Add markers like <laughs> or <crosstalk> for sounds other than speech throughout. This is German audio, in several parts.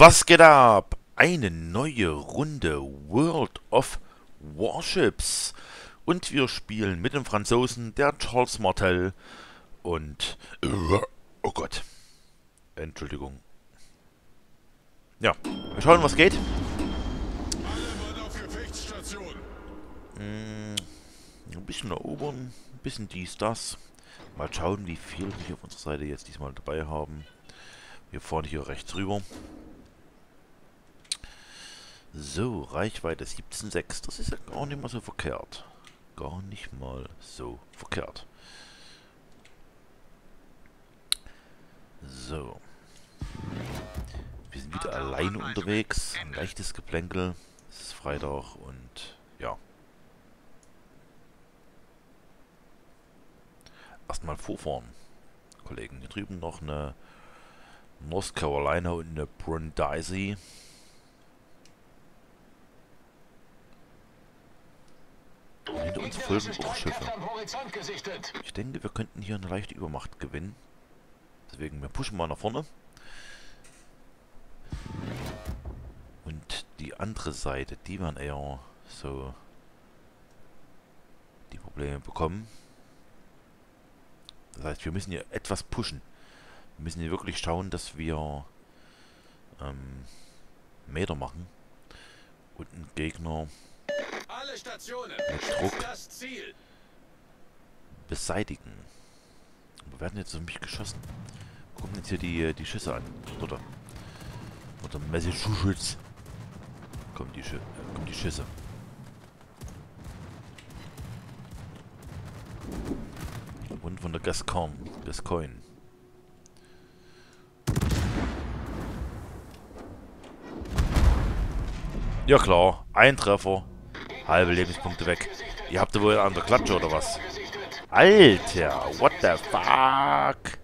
Was geht ab? Eine neue Runde World of Warships. Und wir spielen mit dem Franzosen, der Charles Martel. Und... Oh Gott. Entschuldigung. Ja, wir schauen, was geht. Hm, ein bisschen erobern, ein bisschen dies, das. Mal schauen, wie viel wir auf unserer Seite jetzt diesmal dabei haben. Wir fahren hier rechts rüber. So, Reichweite 17,6. Das ist ja gar nicht mal so verkehrt. Gar nicht mal so verkehrt. So. Wir sind wieder alleine unterwegs. Ein leichtes Geplänkel. Es ist Freitag und ja. Erstmal vorfahren. Kollegen, hier drüben noch eine North Carolina und eine Brindisi. Hinter uns folgen auch Schiffe. Ich denke, wir könnten hier eine leichte Übermacht gewinnen. Deswegen, wir pushen mal nach vorne. Und die andere Seite, die werden eher so die Probleme bekommen. Das heißt, wir müssen hier etwas pushen. Wir müssen hier wirklich schauen, dass wir ähm, Meter machen und einen Gegner mit Druck beseitigen. Wir werden jetzt auf mich geschossen. Gucken jetzt hier die, die Schüsse an. Oder, oder Massachusetts. Kommen die, Schü äh, kommen die Schüsse. Und von der Gascon. Gascoigne. Ja klar, ein Treffer. Halbe Lebenspunkte weg. Ihr habt wohl an der Klatsche oder was? Alter, what the fuck?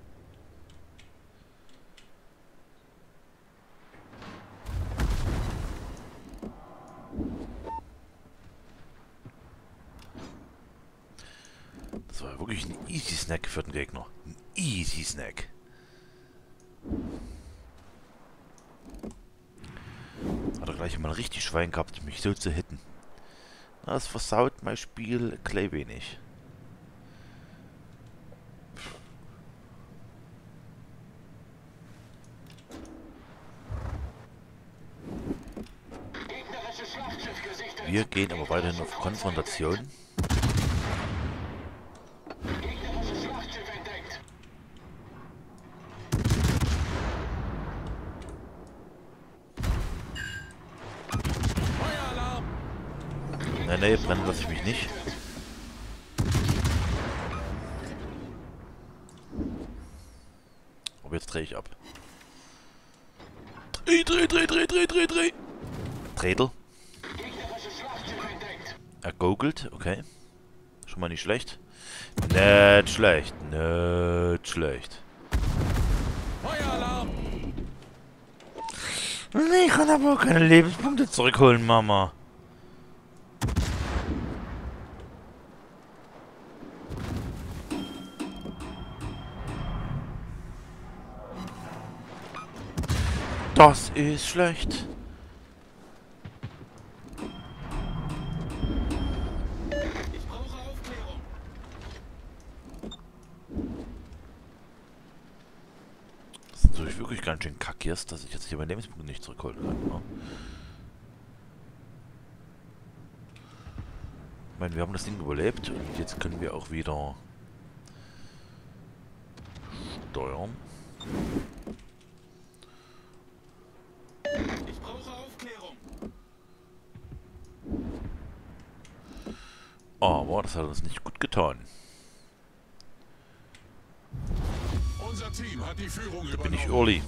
Das war wirklich ein Easy Snack für den Gegner. Ein Easy Snack. Hat er gleich mal richtig Schwein gehabt, mich so zu hitten. Das versaut mein Spiel ein klein wenig. Wir gehen aber weiterhin auf Konfrontation. Nähe brennen lasse ich mich nicht. Aber jetzt drehe ich ab. Dreh, dreh, dreh, dreh, dreh, dreh, dreh. Tredel. Er googelt, okay. Schon mal nicht schlecht. Nicht schlecht, nicht schlecht. Feueralarm! Ich kann aber auch keine Lebenspunkte zurückholen, Mama. Das ist schlecht. Ich brauche Aufklärung. Das ist natürlich wirklich ganz schön kackiers, dass ich jetzt hier mein Lebenspunkt nicht zurückholen kann. Ne? Ich meine, wir haben das Ding überlebt und jetzt können wir auch wieder steuern. Aber das hat uns nicht gut getan. Da bin ich Uli.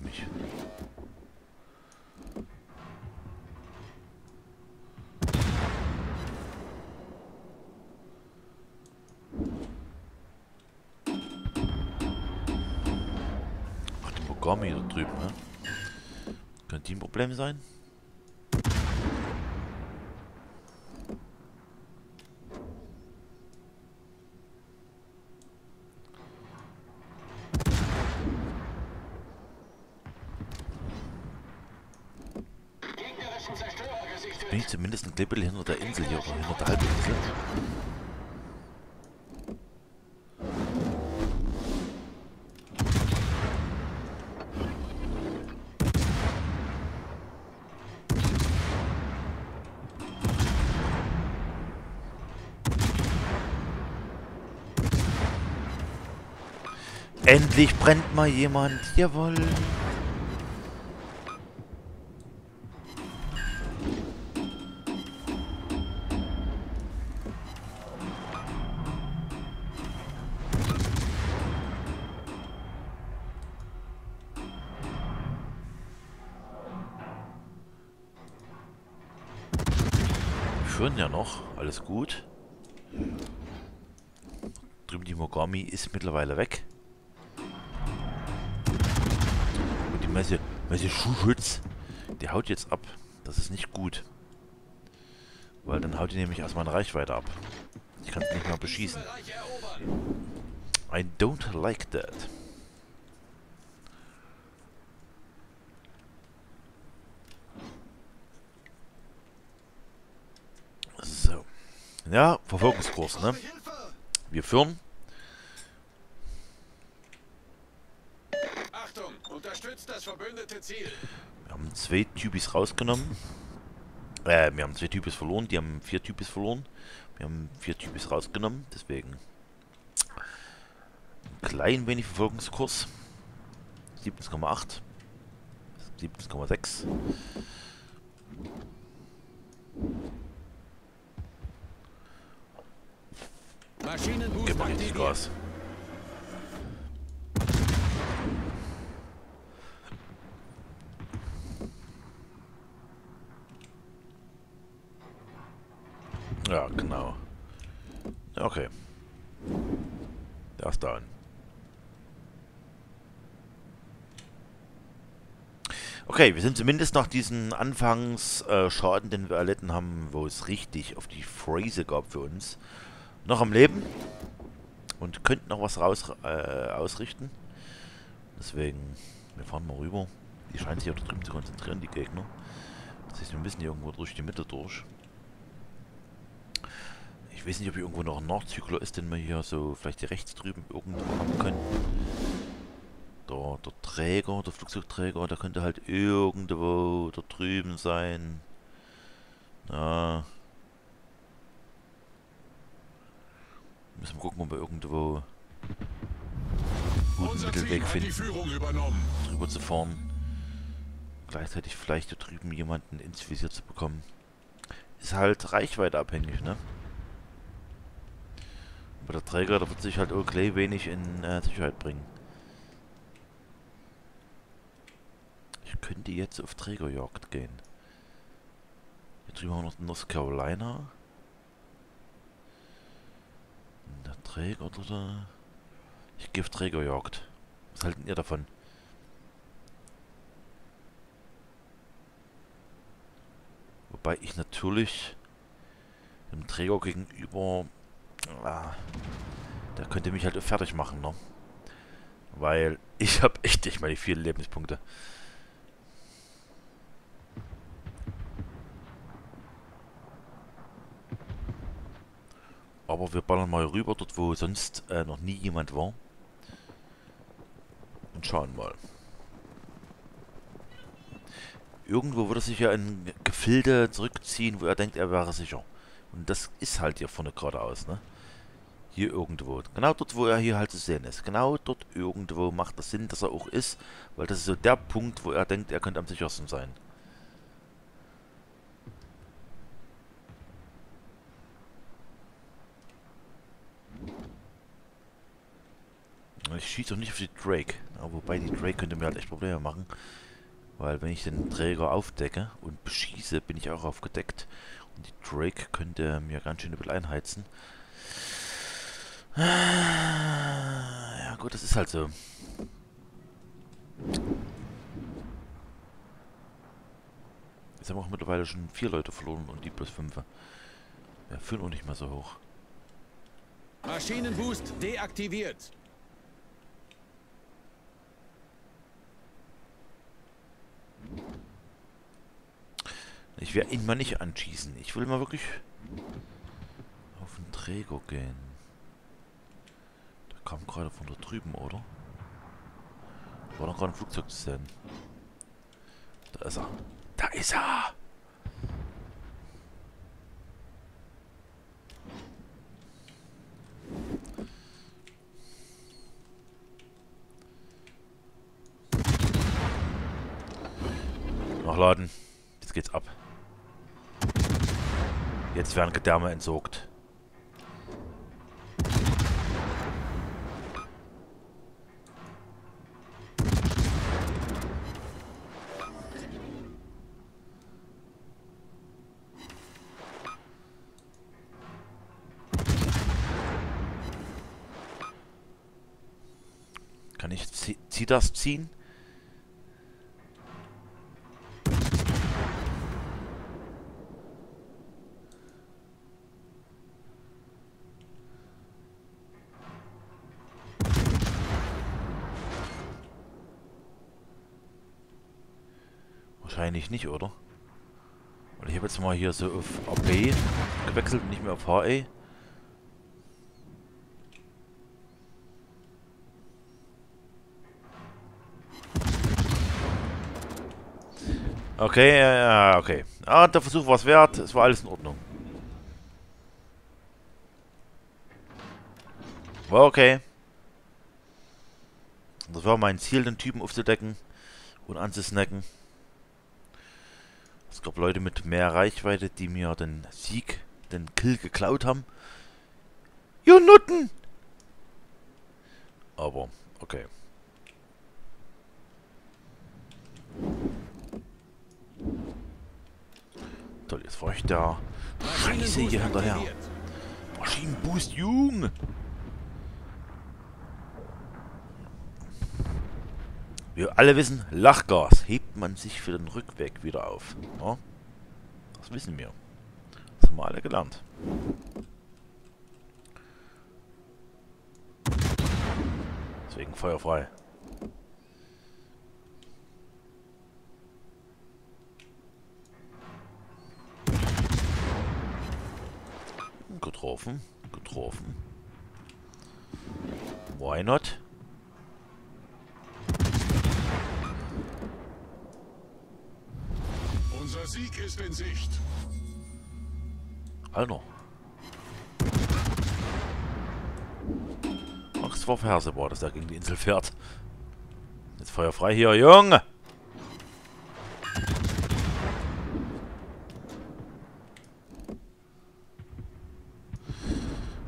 Auf mich? Mogami da drüben, ne? Könnte die ein Problem sein? Bin Klippel hinter der Insel hier, oder hinter der Halbinsel? Endlich brennt mal jemand. Jawohl. Führen ja noch. Alles gut. Drüben die Mogami ist mittlerweile weg. Und die Messe, Messe Schuhschütz, die haut jetzt ab. Das ist nicht gut. Weil dann haut die nämlich aus meiner Reichweite ab. Ich kann es nicht mehr beschießen. I don't like that. So. Ja, Verfolgungskurs, ne? Wir führen. Achtung, unterstützt das verbündete Ziel. Wir haben zwei Typis rausgenommen. Äh, wir haben zwei Typis verloren. Die haben vier Typis verloren. Wir haben vier Typis rausgenommen. Deswegen ein klein wenig Verfolgungskurs. 17,8. 17,6. Gib mal richtig. Gas. Ja, genau. Okay. Ist da. Okay, wir sind zumindest nach diesem Anfangsschaden, äh, Schaden, den wir erlitten haben, wo es richtig auf die Phrase gab für uns, noch am Leben und könnten noch was raus äh, ausrichten. Deswegen, wir fahren mal rüber. Die scheinen sich auch da drüben zu konzentrieren, die Gegner. Das heißt, wir müssen hier irgendwo durch die Mitte durch. Ich weiß nicht, ob hier irgendwo noch ein Nachzügler ist, den wir hier so vielleicht hier rechts drüben irgendwo haben können. Der, der Träger, der Flugzeugträger, der könnte halt irgendwo da drüben sein. Ja. Müssen wir gucken, ob wir irgendwo guten Unser Mittelweg finden, Führung übernommen. drüber zu fahren. Gleichzeitig vielleicht da drüben jemanden ins Visier zu bekommen. Ist halt reichweiteabhängig, ne? Aber der Träger, der wird sich halt gleich wenig in äh, Sicherheit bringen. Ich könnte jetzt auf Trägerjagd gehen. Hier drüben haben wir noch North Carolina. Und Der Träger oder Ich auf Trägerjagd. Was halten ihr davon? Wobei ich natürlich dem Träger gegenüber, ah, der könnte mich halt fertig machen, ne? Weil <laughs> ich habe echt nicht die vielen Lebenspunkte. Aber wir ballern mal rüber, dort wo sonst äh, noch nie jemand war. Und schauen mal. Irgendwo würde er sich ja in Gefilde zurückziehen, wo er denkt, er wäre sicher. Und das ist halt hier vorne geradeaus, ne? Hier irgendwo. Genau dort, wo er hier halt zu sehen ist. Genau dort irgendwo macht das Sinn, dass er auch ist, weil das ist so der Punkt, wo er denkt, er könnte am sichersten sein. Ich schieße doch nicht auf die Drake. Aber wobei die Drake könnte mir halt echt Probleme machen. Weil wenn ich den Träger aufdecke und beschieße, bin ich auch aufgedeckt. Und die Drake könnte mir ganz schön übel einheizen. Ja gut, das ist halt so. Jetzt haben wir auch mittlerweile schon vier Leute verloren und die plus fünf. Ja, fühlen auch nicht mehr so hoch. Maschinenboost deaktiviert. Ich werde ihn mal nicht anschießen. Ich will mal wirklich auf den Träger gehen. Der kam gerade von da drüben, oder? War noch gerade ein Flugzeug zu sehen. Da ist er. Da ist er! Nachladen. Jetzt geht's ab. Jetzt werden Gedärme entsorgt. Kann ich zie zieh das ziehen? Wahrscheinlich nicht, oder? Und ich habe jetzt mal hier so auf AB gewechselt und nicht mehr auf HA. Okay, ja, okay. Ah, der Versuch war es wert. Es war alles in Ordnung. War okay. Das war mein Ziel, den Typen aufzudecken und anzusnacken. Es gab Leute mit mehr Reichweite, die mir den Sieg, den Kill geklaut haben. Ihr Nutten! Aber, okay. Toll, jetzt war ich da. Scheiße, hier hinterher. Maschinenboost, Jung! Wir alle wissen, Lachgas hebt man sich für den Rückweg wieder auf. Ja? Das wissen wir. Das haben wir alle gelernt. Deswegen feuerfrei. Getroffen. Getroffen. Why not? Sieg ist in Sicht. Alter. Ach, es war vorhersehbar, dass er gegen die Insel fährt. Jetzt feuerfrei hier, Junge!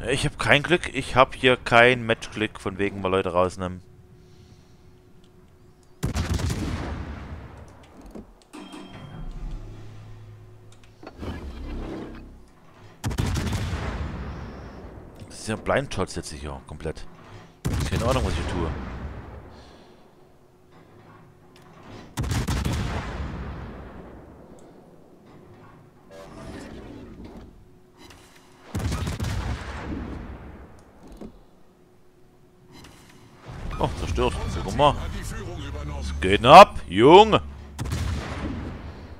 Ich habe kein Glück. Ich habe hier kein Matchglück, von wegen mal Leute rausnehmen. Ja Blindshots jetzt hier komplett. Keine Ahnung, was ich tue. Oh, zerstört. Guck mal. Übernommen. Geht ab, Junge.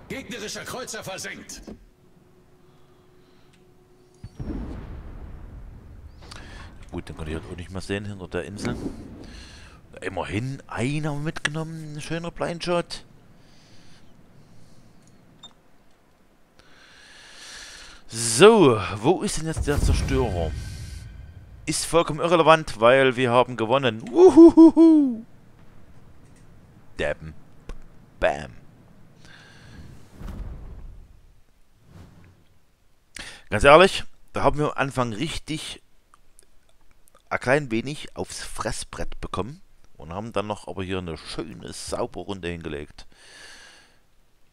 Gegnerischer Kreuzer versenkt. Gut, dann kann ich das auch nicht mehr sehen hinter der Insel. Immerhin einer mitgenommen. Ein schöner Blindshot. So, wo ist denn jetzt der Zerstörer? Ist vollkommen irrelevant, weil wir haben gewonnen. Wuhuhuhu. Dabben. Bam. Ganz ehrlich, da haben wir am Anfang richtig ein klein wenig aufs Fressbrett bekommen und haben dann noch aber hier eine schöne, saubere Runde hingelegt.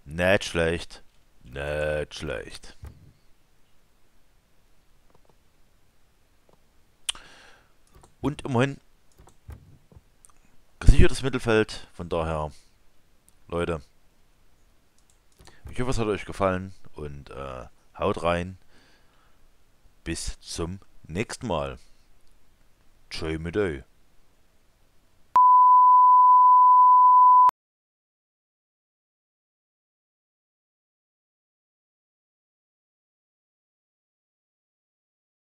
Nicht schlecht. Nicht schlecht. Und immerhin gesichertes Mittelfeld. Von daher, Leute, ich hoffe, es hat euch gefallen und äh, haut rein. Bis zum nächsten Mal. Tschö mit euch.